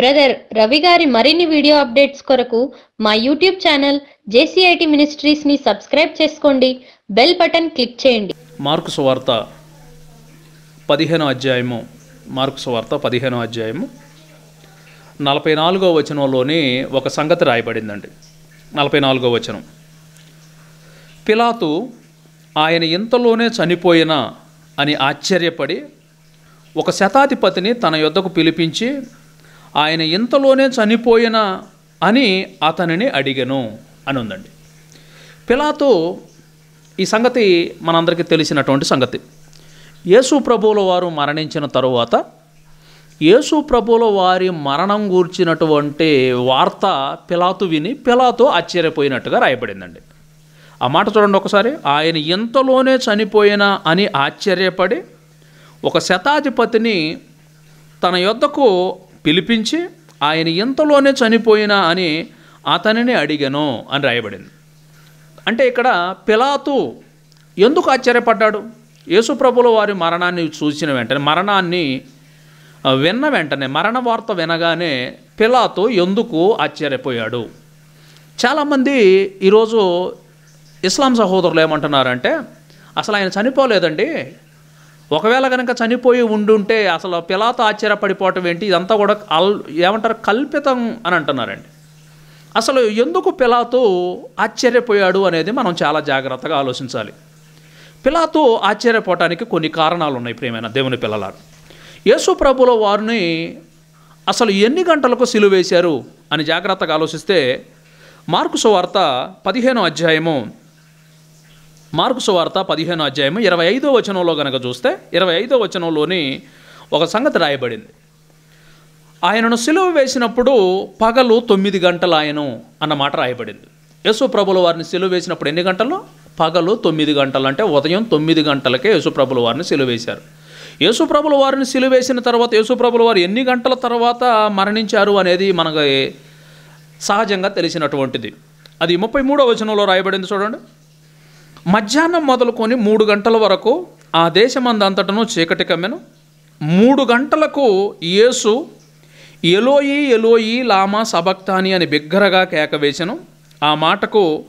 Brother Ravi గారి మరిన్ని video updates కొరకు మా యూట్యూబ్ ఛానల్ జేసీఐటి మినిస్ట్రీస్ని సబ్స్క్రైబ్ చేసుకోండి. బెల్ బటన్ క్లిక్ చేయండి. మార్కు సువార్త పదిహేనో అధ్యాయము. మార్కు సువార్త పదిహేనో అధ్యాయము. నలభై నాలుగో వచనంలోని ఒక సంగతి రాయబడిందండి. నలభై నాలుగో వచనం. పిలాతు ఆయన ఇంతలోనే చనిపోయినా అని ఆశ్చర్యపడి ఒక శతాధిపతిని తన యొద్దకు పిలిపించి ఆయన ఇంతలోనే చనిపోయినా అని అతనిని అడిగను అని ఉందండి పిలాతు ఈ సంగతి మనందరికీ తెలిసినటువంటి సంగతి. యేసు ప్రభువుల వారు మరణించిన తరువాత యేసు ప్రభువుల వారి మరణం గూర్చినటువంటి వార్త పిలాతు విని పిలాతో ఆశ్చర్యపోయినట్టుగా రాయబడిందండి. ఆ మాట చూడండి ఒకసారి. ఆయన ఎంతలోనే చనిపోయినా అని ఆశ్చర్యపడి ఒక శతాధిపతిని తన యొద్దకు పిలిపించి ఆయన ఎంతలోనే చనిపోయినా అని అతనిని అడిగను అని రాయబడింది. అంటే ఇక్కడ పిలాతు ఎందుకు ఆశ్చర్యపడ్డాడు? యేసుప్రభుల వారి మరణాన్ని చూసిన వెంటనే మరణాన్ని విన్న వెంటనే మరణ వార్త వినగానే పిలాతు ఎందుకు ఆశ్చర్యపోయాడు? చాలామంది ఈరోజు ఇస్లాం సహోదరులు ఏమంటున్నారంటే అసలు ఆయన చనిపోలేదండి ఒకవేళ కనుక చనిపోయి ఉండుంటే అసలు పిలాతు ఆశ్చర్యపడిపోవటం ఏంటి? ఇదంతా కూడా అల్ ఏమంటారు? కల్పితం అని అంటున్నారండి. అసలు ఎందుకు పిలాతో ఆశ్చర్యపోయాడు అనేది మనం చాలా జాగ్రత్తగా ఆలోచించాలి. పిలాతో ఆశ్చర్యపోవటానికి కొన్ని కారణాలు ఉన్నాయి ప్రియమైన దేవుని పిల్లలారు. యేసు ప్రభుల వారిని అసలు ఎన్ని గంటలకు సిలువేశారు అని జాగ్రత్తగా ఆలోచిస్తే మార్కు సువార్త పదిహేనో అధ్యాయము మార్కు సువార్త పదిహేను అధ్యాయము ఇరవై ఐదో వచనంలో కనుక చూస్తే ఇరవై ఐదో వచనంలోని ఒక సంగతి రాయబడింది. ఆయనను సెలవు వేసినప్పుడు పగలు తొమ్మిది గంటలు ఆయను అన్న మాట రాయబడింది. యేసు ప్రభుల వారిని సిలువ వేసినప్పుడు ఎన్ని గంటలు పగలు తొమ్మిది గంటలు అంటే ఉదయం తొమ్మిది గంటలకే యేసు ప్రభుల వారిని సెలవు వేశారు. యేసుప్రభుల వారిని సిలువేసిన తర్వాత యేసు ప్రభుల వారు ఎన్ని గంటల తర్వాత మరణించారు అనేది మనకి సహజంగా తెలిసినటువంటిది. అది ముప్పై మూడో వచనంలో రాయబడింది చూడండి. మధ్యాహ్నం మొదలుకొని మూడు గంటల వరకు ఆ దేశమందంతటను చీకటి కమ్మెను. మూడు గంటలకు యేసు ఎలోయి ఎలోయి లామా సబక్తాని అని బిగ్గరగా కేకవేశను ఆ మాటకు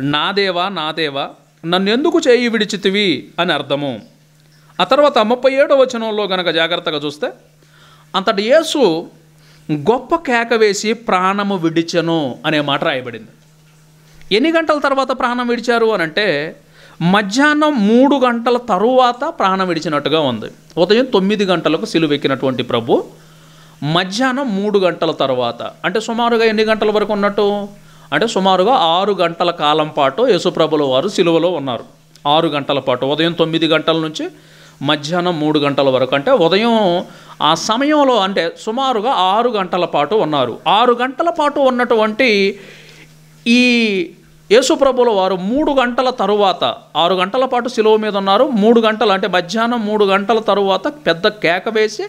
నాదేవా నాదేవా నన్నెందుకు నన్ను ఎందుకు చేయి విడిచితివి? అని అర్థము. ఆ తర్వాత ముప్పై ఏడో వచనంలో గనక జాగ్రత్తగా చూస్తే అంతటి యేసు గొప్ప కేక వేసి ప్రాణము విడిచెను అనే మాట రాయబడింది. ఎన్ని గంటల తర్వాత ప్రాణం విడిచారు అని అంటే మధ్యాహ్నం మూడు గంటల తరువాత ప్రాణం విడిచినట్టుగా ఉంది. ఉదయం తొమ్మిది గంటలకు సిలువెక్కినటువంటి ప్రభు మధ్యాహ్నం మూడు గంటల తర్వాత. అంటే సుమారుగా ఎన్ని గంటల వరకు ఉన్నట్టు? అంటే సుమారుగా ఆరు గంటల కాలం పాటు యేసుప్రభుల వారు సిలువలో ఉన్నారు. ఆరు గంటల పాటు. ఉదయం తొమ్మిది గంటల నుంచి మధ్యాహ్నం మూడు గంటల వరకు. అంటే ఉదయం ఆ సమయంలో అంటే సుమారుగా ఆరు గంటల పాటు ఉన్నారు. ఆరు గంటల పాటు ఉన్నటువంటి ఈ యేసుప్రభుల వారు మూడు గంటల తరువాత ఆరు గంటల పాటు సిలువ మీద ఉన్నారు. మూడు గంటలు అంటే మధ్యాహ్నం మూడు గంటల తరువాత పెద్ద కేక వేసి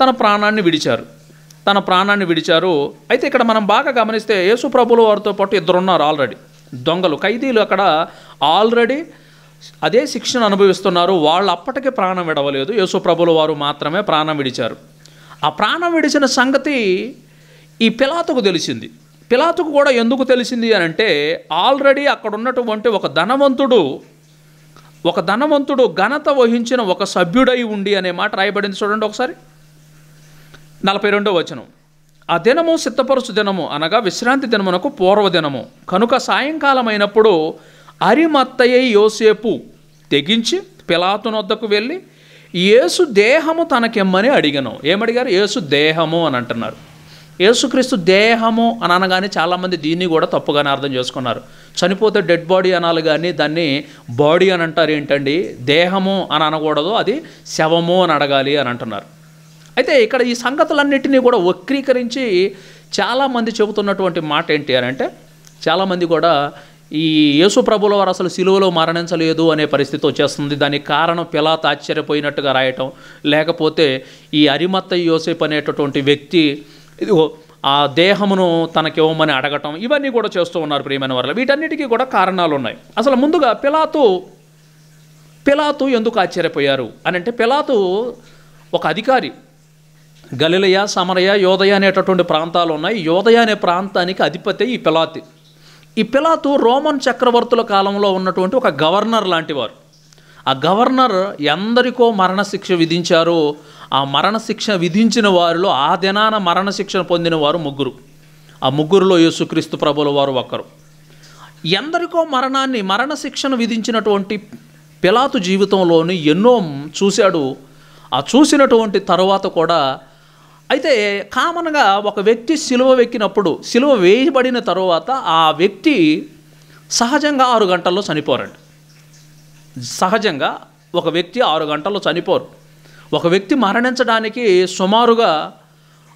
తన ప్రాణాన్ని విడిచారు. తన ప్రాణాన్ని విడిచారు. అయితే ఇక్కడ మనం బాగా గమనిస్తే యేసుప్రభుల వారితో పాటు ఇద్దరు ఉన్నారు ఆల్రెడీ. దొంగలు ఖైదీలు అక్కడ ఆల్రెడీ అదే శిక్షను అనుభవిస్తున్నారు. వాళ్ళు అప్పటికే ప్రాణం విడవలేదు. యేసుప్రభుల వారు మాత్రమే ప్రాణం విడిచారు. ఆ ప్రాణం విడిచిన సంగతి ఈ పిలాతకు తెలిసింది. పిలాతుకు కూడా ఎందుకు తెలిసింది అని అంటే ఆల్రెడీ అక్కడ ఉన్నటువంటి ఒక ధనవంతుడు ఒక ధనవంతుడు ఘనత వహించిన ఒక సభ్యుడై ఉండి అనే మాట రాయబడింది చూడండి ఒకసారి. నలభై రెండో వచనం. ఆ దినము సిద్ధపరుచు దినము అనగా విశ్రాంతి దినమునకు పూర్వదినము కనుక సాయంకాలం అయినప్పుడు అరిమత్తయ్య యోసేపు తెగించి పిలాతునొద్దకు వెళ్ళి యేసు దేహము తనకెమ్మని అడిగను. ఏమడిగారు? యేసు దేహము అని అంటున్నారు. యేసుక్రీస్తు దేహము అని అనగానే చాలామంది దీన్ని కూడా తప్పుగానే అర్థం చేసుకున్నారు. చనిపోతే డెడ్ బాడీ అనాలి కానీ దాన్ని బాడీ అని అంటారు ఏంటండి? దేహము అని అనకూడదు అది శవము అని అడగాలి అని అంటున్నారు. అయితే ఇక్కడ ఈ సంగతులన్నింటినీ కూడా వక్రీకరించి చాలామంది చెబుతున్నటువంటి మాట ఏంటి అని అంటే చాలామంది కూడా ఈ యేసు ప్రభుల వారు అసలు సిలువలో మరణించలేదు అనే పరిస్థితి వచ్చేస్తుంది. దానికి కారణం పిలాత్ ఆశ్చర్యపోయినట్టుగా రాయటం లేకపోతే ఈ అరిమత్త యోసేపు అనేటటువంటి వ్యక్తి ఇదిగో ఆ దేహమును తనకివ్వమని అడగటం ఇవన్నీ కూడా చేస్తూ ఉన్నారు ప్రియమైన వారు వీటన్నిటికీ కూడా కారణాలు ఉన్నాయి. అసలు ముందుగా పిలాతు పిలాతు ఎందుకు ఆశ్చర్యపోయారు? అని అంటే పిలాతు ఒక అధికారి. గలిలయ సమరయ యోదయ అనేటటువంటి ప్రాంతాలు ఉన్నాయి. యోదయ అనే ప్రాంతానికి అధిపతి ఈ పిలాతి. ఈ పిలాతు రోమన్ చక్రవర్తుల కాలంలో ఉన్నటువంటి ఒక గవర్నర్ లాంటివారు ఆ గవర్నర్ ఎందరికో మరణశిక్ష విధించారో ఆ మరణశిక్ష విధించిన వారిలో ఆ దినాన మరణశిక్ష పొందిన వారు ముగ్గురు. ఆ ముగ్గురులో యేసుక్రీస్తు ప్రభుల వారు ఒకరు. ఎందరికో మరణాన్ని మరణశిక్షను విధించినటువంటి పిలాతు జీవితంలోని ఎన్నో చూశాడు. ఆ చూసినటువంటి తర్వాత కూడా అయితే కామన్గా ఒక వ్యక్తి సిలువ వెక్కినప్పుడు సిలువ వేయబడిన తర్వాత ఆ వ్యక్తి సహజంగా ఆరు గంటల్లో చనిపోరండి. సహజంగా ఒక వ్యక్తి ఆరు గంటల్లో చనిపోరు. ఒక వ్యక్తి మరణించడానికి సుమారుగా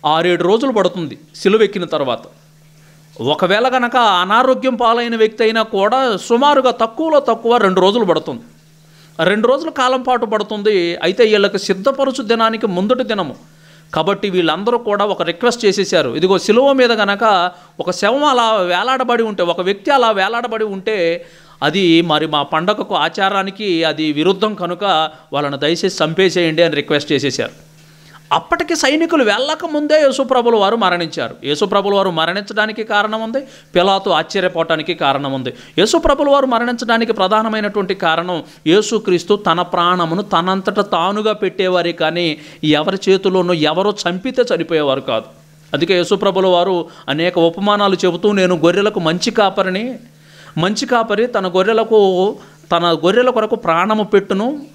ఆరేడు రోజులు పడుతుంది సిలువెక్కిన తర్వాత. ఒకవేళ కనుక అనారోగ్యం పాలైన వ్యక్తి అయినా కూడా సుమారుగా తక్కువలో తక్కువ రెండు రోజులు పడుతుంది. రెండు రోజుల కాలం పాటు పడుతుంది. అయితే వీళ్ళకి సిద్ధపరుచు దినానికి ముందటి దినము. కాబట్టి వీళ్ళందరూ కూడా ఒక రిక్వెస్ట్ చేసేసారు ఇదిగో సిలువ మీద గనక ఒక శవం అలా వేలాడబడి ఉంటే ఒక వ్యక్తి అలా వేలాడబడి ఉంటే అది మరి మా పండగకు ఆచారానికి అది విరుద్ధం కనుక వాళ్ళని దయచేసి చంపేసేయండి అని రిక్వెస్ట్ చేసేసారు అప్పటికి సైనికులు వెళ్ళక ముందే యేసుప్రభుల వారు మరణించారు. యేసుప్రభుల వారు మరణించడానికి కారణం ఉంది పిలాతు ఆశ్చర్యపోవటానికి కారణం ఉంది. యేసుప్రభుల వారు మరణించడానికి ప్రధానమైనటువంటి కారణం యేసుక్రీస్తు తన ప్రాణమును తనంతట తానుగా పెట్టేవారే కానీ ఎవరి చేతిలోనూ ఎవరో చంపితే చనిపోయేవారు కాదు. అందుకే యేసుప్రభుల వారు అనేక ఉపమానాలు చెబుతూ నేను గొర్రెలకు మంచి కాపరిని మంచి కాపరి తన గొర్రెలకు తన గొర్రెల కొరకు ప్రాణము పెట్టును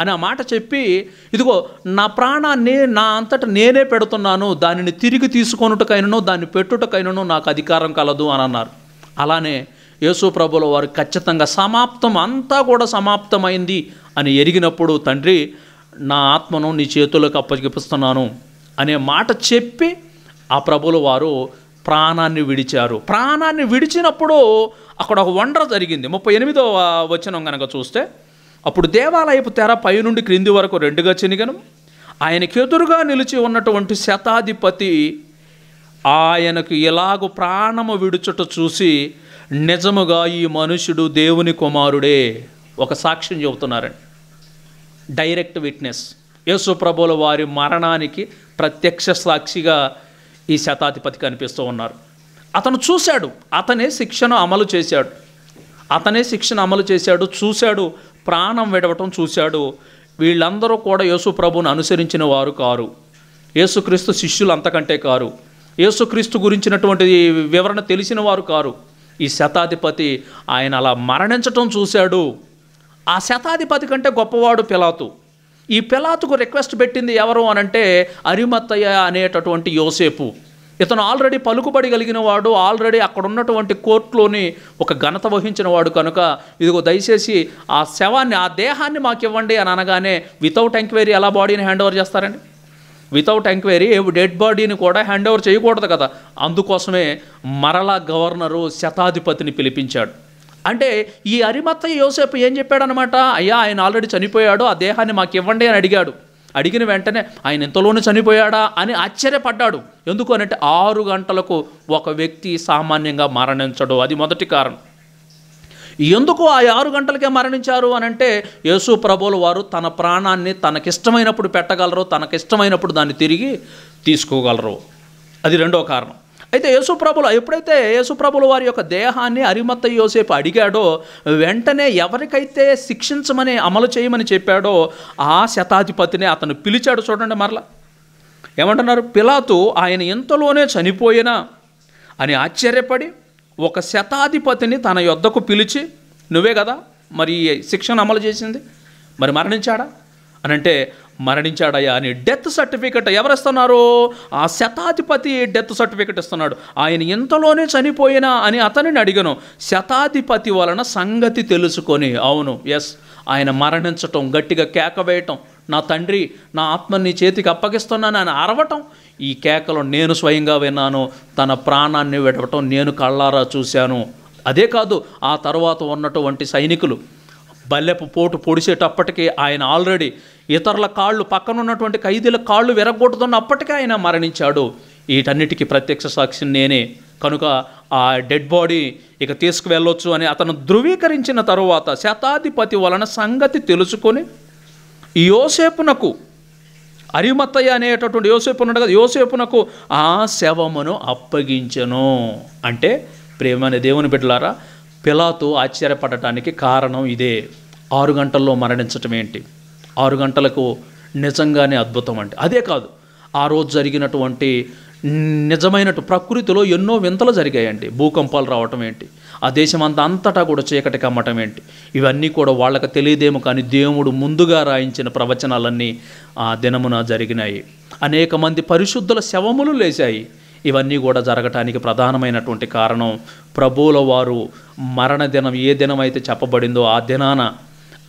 అని ఆ మాట చెప్పి ఇదిగో నా ప్రాణాన్ని నా అంతట నేనే పెడుతున్నాను దానిని తిరిగి తీసుకొనుటకైనను దాన్ని పెట్టుటకైనను నాకు అధికారం కలదు అని అన్నారు. అలానే యేసు ప్రభుల వారు ఖచ్చితంగా సమాప్తం అంతా కూడా సమాప్తమైంది అని ఎరిగినప్పుడు తండ్రి నా ఆత్మను నీ చేతులకు అప్పగిపిస్తున్నాను అనే మాట చెప్పి ఆ ప్రభుల వారు ప్రాణాన్ని విడిచారు. ప్రాణాన్ని విడిచినప్పుడు అక్కడ ఒక వండర జరిగింది. ముప్పై ఎనిమిదో వచనం కనుక చూస్తే అప్పుడు దేవాలయపు తెర పై నుండి క్రింది వరకు రెండుగా చినిగను. ఆయనకి ఎదురుగా నిలిచి ఉన్నటువంటి శతాధిపతి ఆయనకు ఎలాగూ ప్రాణము విడుచుట చూసి నిజముగా ఈ మనుషుడు దేవుని కుమారుడే. ఒక సాక్ష్యం చెబుతున్నారండి. డైరెక్ట్ విట్నెస్ యేసు ప్రభుల వారి మరణానికి ప్రత్యక్ష సాక్షిగా ఈ శతాధిపతి కనిపిస్తూ ఉన్నారు. అతను చూశాడు అతనే శిక్షను అమలు చేశాడు. అతనే శిక్షను అమలు చేశాడు చూశాడు ప్రాణం విడవటం చూశాడు. వీళ్ళందరూ కూడా యేసు ప్రభును అనుసరించిన వారు కారు. యేసుక్రీస్తు శిష్యులు అంతకంటే కారు. యేసుక్రీస్తు గురించినటువంటి వివరణ తెలిసిన వారు కారు. ఈ శతాధిపతి ఆయన అలా మరణించటం చూశాడు. ఆ శతాధిపతి కంటే గొప్పవాడు పిలాతు. ఈ పిలాతుకు రిక్వెస్ట్ పెట్టింది ఎవరు అనంటే అరిమత్తయ్య అనేటటువంటి యోసేపు. ఇతను ఆల్రెడీ పలుకుబడి కలిగిన వాడు ఆల్రెడీ అక్కడ ఉన్నటువంటి కోర్టులోని ఒక ఘనత వహించిన వాడు కనుక ఇదిగో దయచేసి ఆ శవాన్ని ఆ దేహాన్ని మాకు ఇవ్వండి అని అనగానే వితౌట్ ఎంక్వైరీ ఎలా బాడీని హ్యాండ్ ఓవర్ చేస్తారండి వితౌట్ ఎంక్వైరీ డెడ్ బాడీని కూడా హ్యాండ్ ఓవర్ చేయకూడదు కదా. అందుకోసమే మరలా గవర్నరు శతాధిపతిని పిలిపించాడు. అంటే ఈ అరిమత్త యోసేపు ఏం చెప్పాడనమాట? అయ్యా ఆయన ఆల్రెడీ చనిపోయాడు ఆ దేహాన్ని మాకు ఇవ్వండి అని అడిగాడు. అడిగిన వెంటనే ఆయన ఎంతలోనే చనిపోయాడా అని ఆశ్చర్యపడ్డాడు. ఎందుకు అనంటే ఆరు గంటలకు ఒక వ్యక్తి సామాన్యంగా మరణించడు. అది మొదటి కారణం. ఎందుకు ఆ ఆరు గంటలకే మరణించారు అని అంటే యేసు ప్రభువుల వారు తన ప్రాణాన్ని తనకిష్టమైనప్పుడు పెట్టగలరు తనకిష్టమైనప్పుడు దాన్ని తిరిగి తీసుకోగలరు. అది రెండో కారణం. అయితే యేసుప్రభులు ఎప్పుడైతే యేసుప్రభులు వారి యొక్క దేహాన్ని అరిమత్త యోసేపు అడిగాడో వెంటనే ఎవరికైతే శిక్షించమని అమలు చేయమని చెప్పాడో ఆ శతాధిపతిని అతను పిలిచాడు చూడండి మరలా. ఏమంటున్నారు? పిలాతు ఆయన ఎంతలోనే చనిపోయినా అని ఆశ్చర్యపడి ఒక శతాధిపతిని తన యొద్దకు పిలిచి నువ్వే కదా మరి శిక్షణ శిక్షను అమలు చేసింది? మరి మరణించాడా? అని అంటే మరణించాడయ్యా అని డెత్ సర్టిఫికెట్ ఎవరిస్తున్నారు? ఆ శతాధిపతి డెత్ సర్టిఫికెట్ ఇస్తున్నాడు. ఆయన ఇంతలోనే చనిపోయినా అని అతనిని అడిగను. శతాధిపతి వలన సంగతి తెలుసుకొని అవును ఎస్ ఆయన మరణించటం గట్టిగా కేక వేయటం నా తండ్రి నా ఆత్మని చేతికి అప్పగిస్తున్నాను అని అరవటం ఈ కేకలో నేను స్వయంగా విన్నాను. తన ప్రాణాన్ని విడవటం నేను కళ్ళారా చూశాను. అదే కాదు ఆ తర్వాత ఉన్నటువంటి సైనికులు బల్లెపు పోటు పొడిచేటప్పటికీ ఆయన ఆల్రెడీ ఇతరుల కాళ్ళు పక్కన ఉన్నటువంటి ఖైదీల కాళ్ళు విరగొట్టుతున్నప్పటికీ ఆయన మరణించాడు. వీటన్నిటికీ ప్రత్యక్ష సాక్షి నేనే. కనుక ఆ డెడ్ బాడీ ఇక తీసుకువెళ్ళొచ్చు అని అతను ధృవీకరించిన తరువాత శతాధిపతి వలన సంగతి తెలుసుకొని యోసేపునకు అరిమత్తయ్య అనేటటువంటి యోసేపు ఉన్నాడు కదా యోసేపునకు ఆ శవమును అప్పగించెను. అంటే ప్రేమనే దేవుని బిడ్డలారా పిలాతు ఆశ్చర్యపడటానికి కారణం ఇదే. ఆరు గంటల్లో మరణించటం ఏంటి? ఆరు గంటలకు నిజంగానే అద్భుతం అంటే. అదే కాదు ఆ రోజు జరిగినటువంటి నిజమైనటు ప్రకృతిలో ఎన్నో వింతలు జరిగాయండి. భూకంపాలు రావటం ఏంటి? ఆ దేశం అంతా అంతటా కూడా చీకటి కమ్మటం ఏంటి? ఇవన్నీ కూడా వాళ్ళకి తెలియదేమో కానీ దేవుడు ముందుగా రాయించిన ప్రవచనాలన్నీ ఆ దినమున జరిగినాయి. అనేక మంది పరిశుద్ధుల శవములు లేచాయి ఇవన్నీ కూడా జరగటానికి ప్రధానమైనటువంటి కారణం ప్రభువుల వారు మరణ దినం ఏ దినం అయితే చెప్పబడిందో ఆ దినాన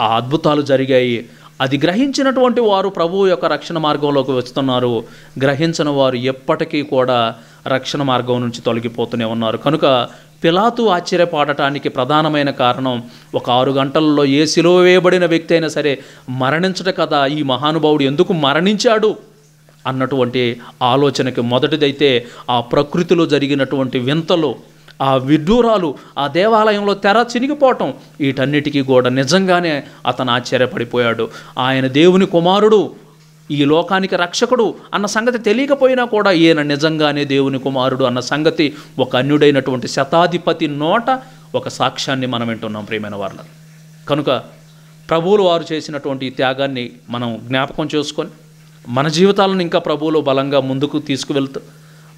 ఆ అద్భుతాలు జరిగాయి. అది గ్రహించినటువంటి వారు ప్రభువు యొక్క రక్షణ మార్గంలోకి వస్తున్నారు. గ్రహించిన వారు ఎప్పటికీ కూడా రక్షణ మార్గం నుంచి తొలగిపోతూనే ఉన్నారు. కనుక పిలాతు ఆశ్చర్యపడటానికి ప్రధానమైన కారణం ఒక ఆరు గంటల్లో ఏ సిలువ వేయబడిన వ్యక్తి అయినా సరే మరణించట కదా ఈ మహానుభావుడు ఎందుకు మరణించాడు? అన్నటువంటి ఆలోచనకి మొదటిదైతే ఆ ప్రకృతిలో జరిగినటువంటి వింతలు ఆ విడ్డూరాలు ఆ దేవాలయంలో తెర చినిగిపోవటం వీటన్నిటికీ కూడా నిజంగానే అతను ఆశ్చర్యపడిపోయాడు. ఆయన దేవుని కుమారుడు ఈ లోకానికి రక్షకుడు అన్న సంగతి తెలియకపోయినా కూడా ఈయన నిజంగానే దేవుని కుమారుడు అన్న సంగతి ఒక అన్యుడైనటువంటి శతాధిపతి నోట ఒక సాక్ష్యాన్ని మనం వింటున్నాం ప్రియమైన వాళ్ళ కనుక ప్రభువులు వారు చేసినటువంటి త్యాగాన్ని మనం జ్ఞాపకం చేసుకొని మన జీవితాలను ఇంకా ప్రభువులు బలంగా ముందుకు తీసుకువెళ్తూ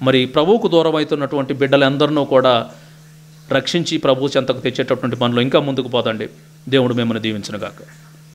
మరి ప్రభువుకు దూరం అవుతున్నటువంటి బిడ్డలందరినూ కూడా రక్షించి ప్రభు చెంతకు తెచ్చేటటువంటి పనులు ఇంకా ముందుకు పోదండి దేవుడు మిమ్మల్ని దీవించనుగాక.